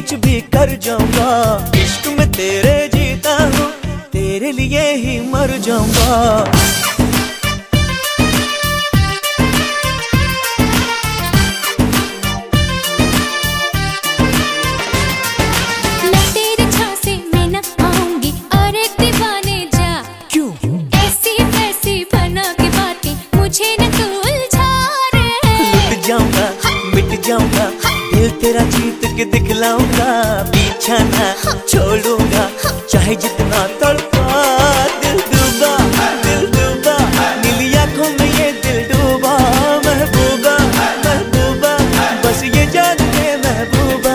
कुछ भी कर जाऊँगा। इश्क में तेरे जीता हूँ तेरे लिए ही मर जाऊँगा। जाऊँगा। दिल तेरा जीत के दिखलाऊँगा। पीछा ना छोड़ूँगा। चाहे जितना तड़पा दिल डूबा दिल डूबा। नीली आँखों में ये दिल डूबा, महबूबा महबूबा। बस ये जान ले महबूबा।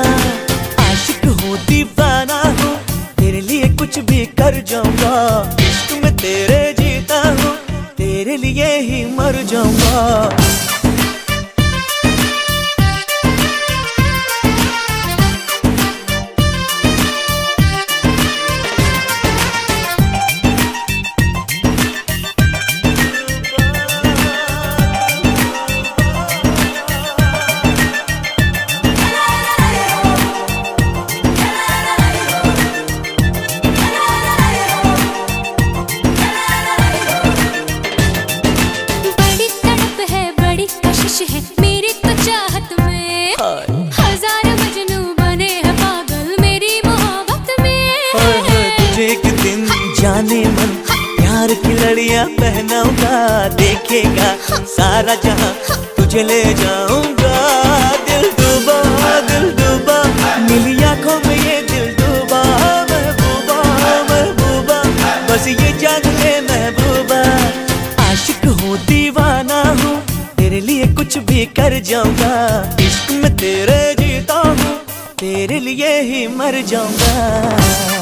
आशिक हूँ, दीवाना हूँ। तेरे लिए कुछ भी कर जाऊँगा। इश्क में तेरे जीता हूँ। तेरे लिए ही मर जाऊँगा। जाने मन प्यार की लड़ियाँ पहनाऊँगा देखेगा सारा जहाँ तुझे ले जाऊँगा। दिल डूबा दिल डूबा मिली आँखों में ये दिल डूबा महबूबा महबूबा बस ये जान ले महबूबा। आशिक हूँ दीवाना हूँ तेरे लिए कुछ भी कर जाऊँगा। इश्क में तेरे जीता हूँ, तेरे लिए ही मर जाऊँगा।